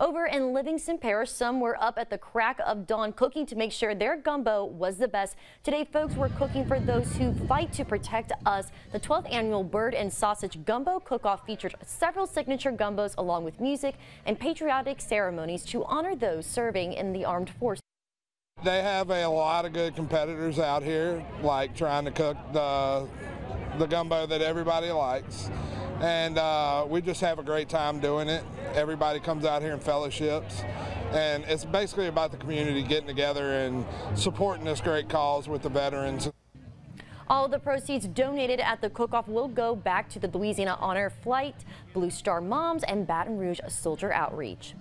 Over in Livingston Parish, some were up at the crack of dawn cooking to make sure their gumbo was the best. Today, folks were cooking for those who fight to protect us. The 12th annual Bird and Sausage Gumbo Cook-Off featured several signature gumbos along with music and patriotic ceremonies to honor those serving in the armed forces. They have a lot of good competitors out here, like trying to cook the, the gumbo that everybody likes. And uh, we just have a great time doing it. Everybody comes out here and fellowships. And it's basically about the community getting together and supporting this great cause with the veterans. All the proceeds donated at the cook-off will go back to the Louisiana Honor Flight, Blue Star Moms, and Baton Rouge Soldier Outreach.